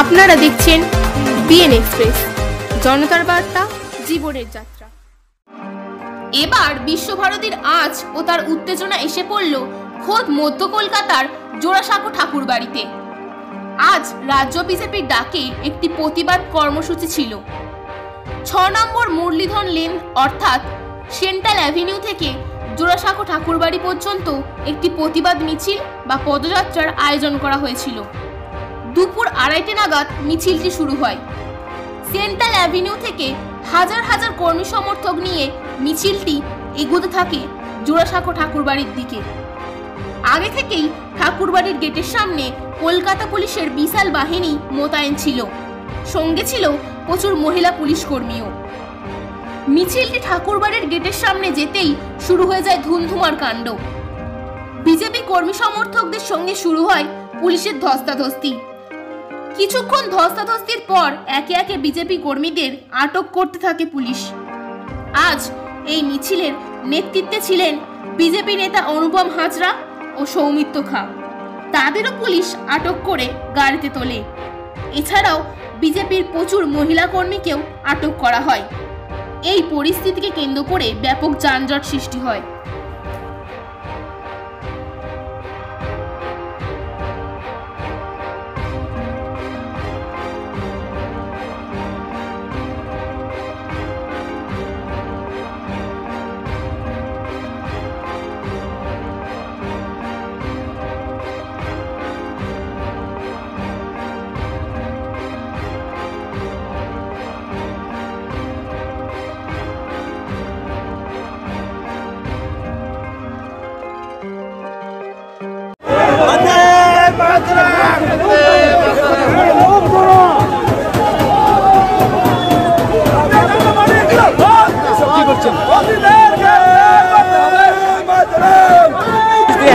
আপনারা দেখছেন BN express জনতার বার্তা, জীবনের যাত্রা। এবার বিশ্বভারতীর আঁচ ও তার উত্তেজনা এসে পড়ল খোদ মধ্য কলকাতার জোড়াসাঁকো ঠাকুর বাড়িতে আজ রাজ্য বিজেপির ডাকে একটি প্রতিবাদ কর্মসূচি ছিল। ছ নম্বর মুরলীধন লেন অর্থাৎ সেন্ট্রাল অ্যাভিনিউ থেকে জোড়াসাঁকো ঠাকুরবাড়ি পর্যন্ত একটি প্রতিবাদ মিছিল বা পদযাত্রার আয়োজন করা হয়েছিল। দুপুর আড়াইটে নাগাদ মিছিলটি শুরু হয়। সেন্ট্রাল অ্যাভিনিউ থেকে হাজার হাজার কর্মী সমর্থক নিয়ে মিছিলটি এগোতে থাকে জোড়াসাঁকো ঠাকুরবাড়ির দিকে। আগে থেকেই ঠাকুরবাড়ির গেটের সামনে কলকাতা পুলিশের বিশাল বাহিনী মোতায়েন ছিল। সঙ্গে ছিল প্রচুর মহিলা পুলিশ কর্মীও। মিছিলটি ঠাকুরবাড়ির গেটের সামনে যেতেই শুরু হয়ে যায় ধুমধুমার কাণ্ড। বিজেপি কর্মী সমর্থকদের সঙ্গে শুরু হয় পুলিশের ধস্তাধস্তি। কিছুক্ষণ ধস্তাধস্তির পর একে একে বিজেপি কর্মীদের আটক করতে থাকে পুলিশ। আজ এই মিছিলের নেতৃত্বে ছিলেন বিজেপি নেতা অনুপম হাজরা ও সৌমিত্র খা। তাদেরও পুলিশ আটক করে গাড়িতে তোলে। এছাড়াও বিজেপির প্রচুর মহিলা কর্মীকেও আটক করা হয়। এই পরিস্থিতিকে কেন্দ্র করে ব্যাপক যানজট সৃষ্টি হয়।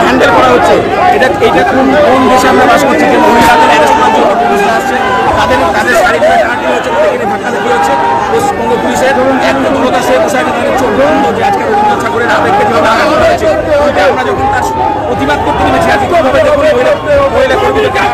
হ্যান্ডেল করা হচ্ছে। এটা কোন বাস করছি? যে আসছে। তাদের তাদের শারীরিক কাটি হচ্ছে এখানে ধাক্কা লেগে হচ্ছে। পশ্চিমবঙ্গ পুলিশের একটা দূরতা যে আজকে রবীন্দ্রনাথ ঠাকুরের আবেগকে কীভাবে আঘাত করা হয়েছে আমরা যখন প্রতিবাদ করতে নেমেছি, আজকে poder económico